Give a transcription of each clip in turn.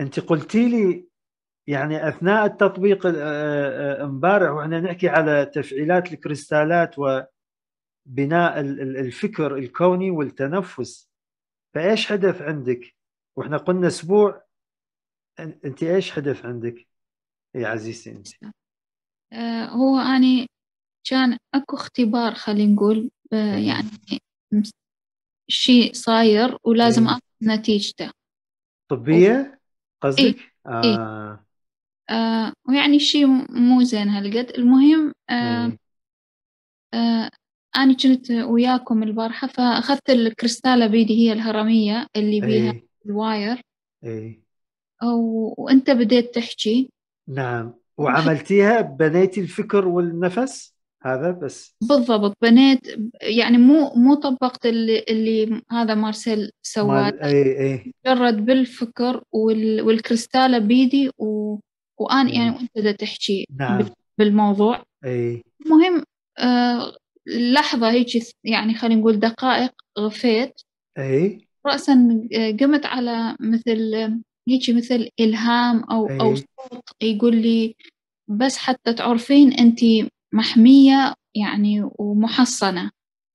أنت قلتي لي يعني أثناء التطبيق امبارح وإحنا نحكي على تفعيلات الكريستالات وبناء الفكر الكوني والتنفس فإيش حدث عندك؟ وإحنا قلنا أسبوع أنت إيش حدث عندك يا عزيزتي أنت؟ آه هو اني كان أكو اختبار خلينا نقول آه يعني شيء صاير ولازم إيه. أخذ نتيجته طبية قصدك؟ إيه. آه. إيه. آه ويعني شيء مو زين هالقد المهم آه إيه. آه أنا كنت وياكم البارحة فأخذت الكريستالة بيدي هي الهرمية اللي بيها إيه. الواير اي و... وأنت بديت تحكي نعم وعملتيها بنيتي الفكر والنفس هذا بس. بالضبط. بنيت يعني مو مو طبقت اللي, اللي هذا مارسيل سواه. أي أي. مجرد بالفكر وال... والكريستالة بيدي و... إيه. يعني وأنت دا تحكي نعم. بالموضوع. أي. المهم آه لحظة هيك يعني خلينا نقول دقائق غفيت. أي. رأسا آه، قمت على مثل هيك مثل إلهام أو أو إيه. صوت يقول لي بس حتى تعرفين أنت محمية يعني ومحصنة.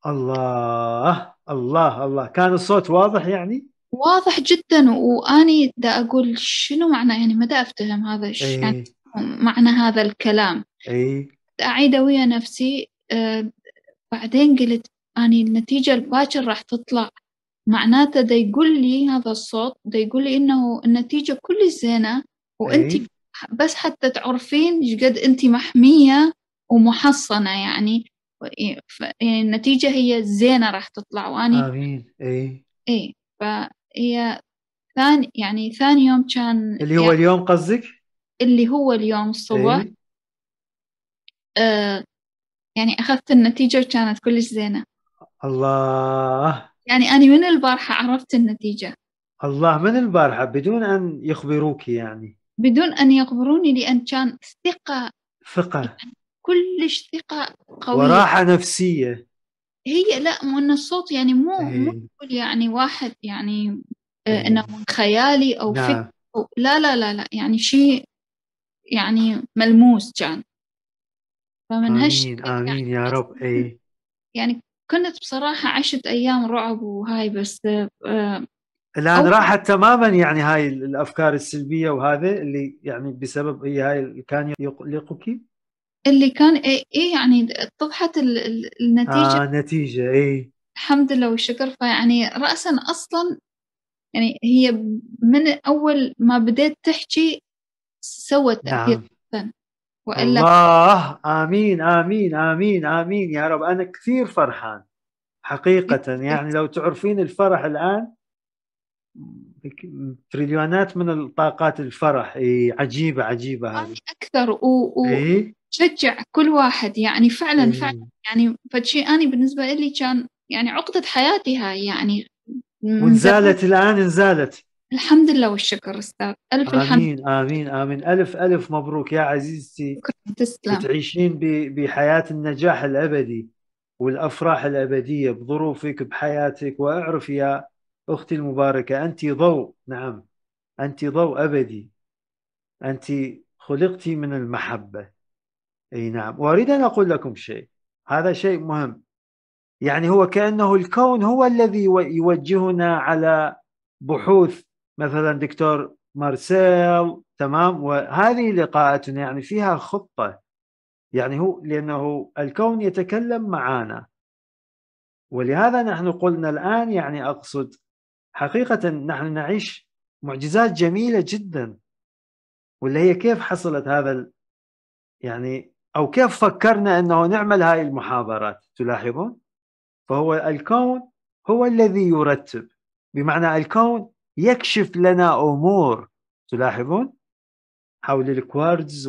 الله الله الله. كان الصوت واضح يعني؟ واضح جدا وأني دا أقول شنو معنى يعني ما دا أفتهم هذا الش- يعني معنى هذا الكلام. اي دا أعيده ويا نفسي آه بعدين قلت أني النتيجة الباكر راح تطلع. معناته دا يقول لي هذا الصوت دا يقول لي إنه النتيجة كلش زينة وأنت اي بس حتى تعرفين إيش قد أنت محمية. ومحصنة يعني. ف- يعني النتيجة هي زينة راح تطلع وأني آمين. اي إيه فهي ثاني يعني ثاني يوم كان اللي هو يعني اليوم قصدك؟ اللي هو اليوم الصبح. اي آه يعني أخذت النتيجة وكانت كلش زينة. الله. يعني أنا من البارحة عرفت النتيجة. الله من البارحة؟ بدون أن يخبروك يعني. بدون أن يخبروني لأن كان ثقة. ثقة. كلش ثقة قوية. وراحة نفسية. هي لا مو إن الصوت يعني مو مو إيه. يعني واحد يعني آه إيه. إنه من خيالي أو فكر نعم أو لا لا لا لا يعني شيء يعني ملموس كان فمن هالشيء آمين آمين يا رب إي يعني كنت بصراحة عشت أيام رعب وهاي بس آه الآن راحت تماما يعني هاي الأفكار السلبية وهذا اللي يعني بسبب هي هاي اللي كان يقلقك اللي كان إيه إيه يعني اتضحت ال- ال- النتيجة؟ آه نتيجة إي الحمد لله والشكر. فيعني رأسا أصلا يعني هي من أول ما بديت تحكي سوت تأثير نعم وإلا الله آمين آمين آمين آمين. يا رب أنا كثير فرحان حقيقة. يعني لو تعرفين الفرح الآن تريليونات من الطاقات الفرح. إيه عجيبة عجيبة هذه. أنا أكثر و- إيه وشجع كل واحد. يعني فعلا إيه. فعلا. يعني فشي أنا بالنسبة لي كان يعني عقدة حياتي هاي. يعني. وانزالت الآن انزالت الحمد لله والشكر أستاذ. ألف الحمد. آمين آمين آمين. ألف ألف مبروك يا عزيزتي. تسلم. تعيشين ب- بحياة النجاح الأبدي والأفراح الأبدية بظروفك بحياتك. وأعرف يا أختي المباركة أنت ضوء نعم أنت ضوء أبدي. أنت خلقتي من المحبة. أي نعم وأريد أن أقول لكم شيء. هذا شيء مهم. يعني هو كأنه الكون هو الذي يو- يوجهنا على بحوث. مثلا دكتور مارسيل تمام؟ وهذه لقاءاتنا يعني فيها خطة. يعني هو لأنه الكون يتكلم معنا ولهذا نحن قلنا الآن يعني أقصد حقيقة نحن نعيش معجزات جميلة جدا. واللي هي كيف حصلت هذا ال... يعني أو كيف فكرنا أنه نعمل هاي المحاضرات؟ تلاحظون؟ فهو الكون هو الذي يرتب. بمعنى الكون يكشف لنا أمور. تلاحظون؟ حول الكوارتز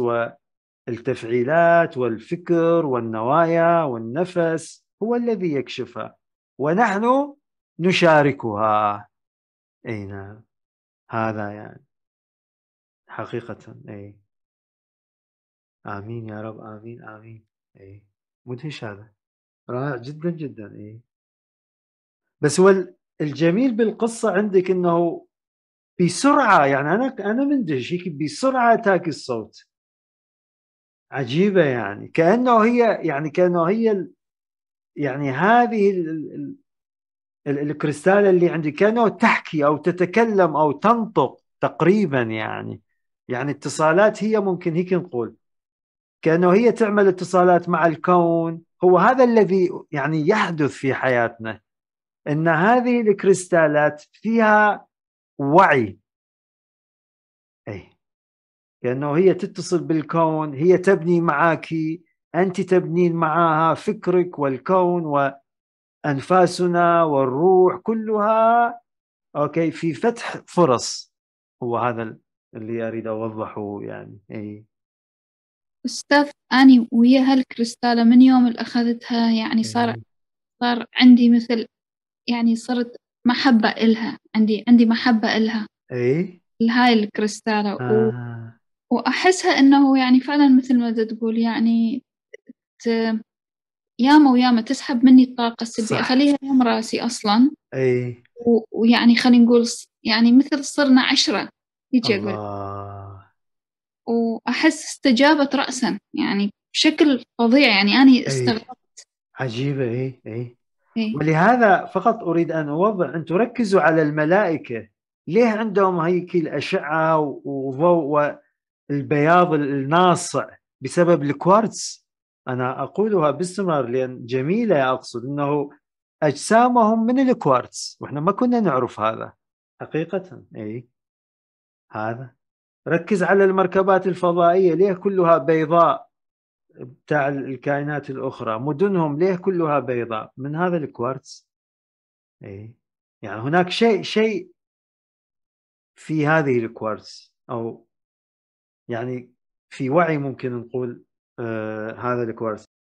والتفعيلات والفكر والنوايا والنفس هو الذي يكشفها. ونحن نشاركها. إي نعم. هذا يعني. حقيقة إي. آمين يا رب آمين آمين إي. مدهش هذا. رائع جدا جدا إي. بس هو ال- الجميل بالقصة عندك إنه بسرعة يعني أنا أنا مندهش هيك بسرعة تاكي الصوت. عجيبة يعني. كأنه هي يعني كأنه هي يعني هذه الكريستالة اللي عندي كانه تحكي أو تتكلم أو تنطق تقريبا يعني. يعني اتصالات هي ممكن هيك نقول. كأنه هي تعمل اتصالات مع الكون. هو هذا الذي يعني يحدث في حياتنا. إن هذه الكريستالات فيها وعي. اي كأنه هي تتصل بالكون هي تبني معك انت تبنين معها فكرك والكون وانفاسنا والروح كلها okay في فتح فرص. هو هذا اللي أريد أوضحه يعني. اي أستاذ أني ويا هالكريستالة من يوم اللي أخذتها يعني صار صار عندي مثل يعني صرت محبة إلها عندي عندي محبة إلها. اي لهاي الكريستالة. و... آه. وأحسها إنه يعني فعلا مثل ما تقول يعني ت... ياما وياما تسحب مني الطاقة السلبية. أخليها يم راسي أصلا. أي. و... ويعني خلينا نقول يعني مثل صرنا عشرة يجي أقول. وأحس استجابت رأسا يعني بشكل فظيع يعني أنا استغربت. عجيبة أي أي. إيه. ولهذا فقط أريد أن أوضح أن تركزوا على الملائكة. ليه عندهم هيك الأشعة وضوء والبياض الناصع؟ بسبب الكوارتز. أنا أقولها باستمرار لأن جميلة أقصد إنه أجسامهم من الكوارتز وإحنا ما كنا نعرف هذا. حقيقة إي. هذا. ركز على المركبات الفضائية ليه كلها بيضاء؟ بتاع الكائنات الأخرى مدنهم ليه كلها بيضاء؟ من هذا الكوارتز. إي. يعني هناك شيء شيء في هذه الكوارتز أو يعني في وعي ممكن نقول آه هذا الكوارتز